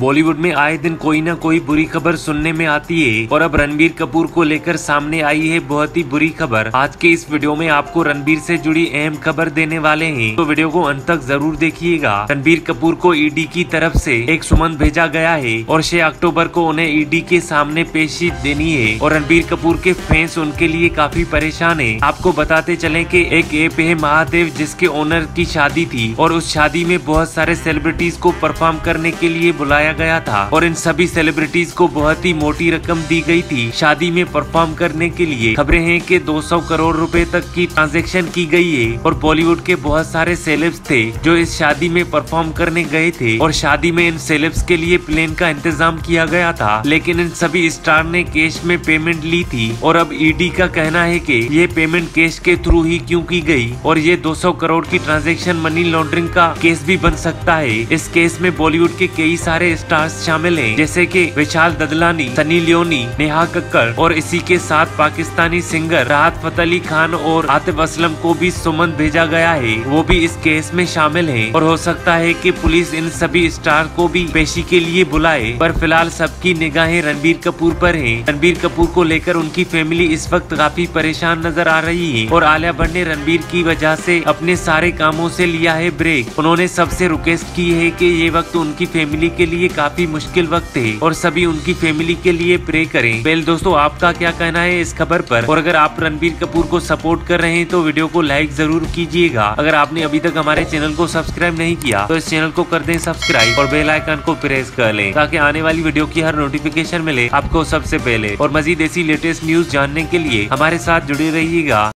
बॉलीवुड में आए दिन कोई ना कोई बुरी खबर सुनने में आती है और अब रणबीर कपूर को लेकर सामने आई है बहुत ही बुरी खबर। आज के इस वीडियो में आपको रणबीर से जुड़ी अहम खबर देने वाले हैं। तो वीडियो को अंत तक ज़रूर देखिएगा। रणबीर कपूर को ईडी की तरफ़ से एक सुमन भेजा गया है और छह अक्टूबर को उन्हें ईडी के सामने पेशी देनी है और रणबीर कपूर के फैंस उनके लिए काफ़ी परेशान है। आपको बताते चले की एक एप है महादेव जिसके ओनर की शादी थी और उस शादी में बहुत सारे सेलिब्रिटीज को परफॉर्म करने के लिए बुलाया गया था और इन सभी सेलिब्रिटीज को बहुत ही मोटी रकम दी गई थी। शादी में परफॉर्म करने के लिए खबरें हैं कि 200 करोड़ रुपए तक की ट्रांजैक्शन की गई है और बॉलीवुड के बहुत सारे सेलेब्स थे जो इस शादी में परफॉर्म करने गए थे और शादी में इन सेलेब्स के लिए प्लेन का इंतज़ाम किया गया था। लेकिन इन सभी स्टार ने कैश में पेमेंट ली थी और अब ईडी का कहना है कि ये पेमेंट कैश के थ्रू ही क्यों की गई और ये 200 करोड़ की ट्रांजेक्शन मनी लॉन्ड्रिंग का केस भी बन सकता है। इस केस में बॉलीवुड के कई सारे स्टार्स शामिल हैं, जैसे कि विशाल ददलानी, सनी लियोनी, नेहा कक्कर और इसी के साथ पाकिस्तानी सिंगर राहत फतेह अली खान और आतिफ असलम को भी सुमन भेजा गया है। वो भी इस केस में शामिल है और हो सकता है की पुलिस इन सभी स्टार को भी पेशी के लिए बुलाए, पर फ़िलहाल सबकी निगाहें रणबीर कपूर पर हैं। रणबीर कपूर को लेकर उनकी फैमिली इस वक्त काफ़ी परेशान नज़र आ रही है और आलिया भट्ट ने रणबीर की वजह से अपने सारे कामों से लिया है ब्रेक। उन्होंने सबसे रिक्वेस्ट की है कि ये वक्त उनकी फैमिली के लिए काफ़ी मुश्किल वक्त है और सभी उनकी फैमिली के लिए प्रे करें। वेल दोस्तों, आपका क्या कहना है इस खबर पर? और अगर आप रणबीर कपूर को सपोर्ट कर रहे हैं तो वीडियो को लाइक ज़रूर कीजिएगा। अगर आपने अभी तक हमारे चैनल को सब्सक्राइब नहीं किया तो इस चैनल को कर दें सब्सक्राइब और बेल आइकन को प्रेस कर लें, ताकि आने वाली वीडियो की हर नोटिफिकेशन मिले आपको सबसे पहले। और मजीद ऐसी लेटेस्ट न्यूज़ जानने के लिए हमारे साथ जुड़े रहिएगा।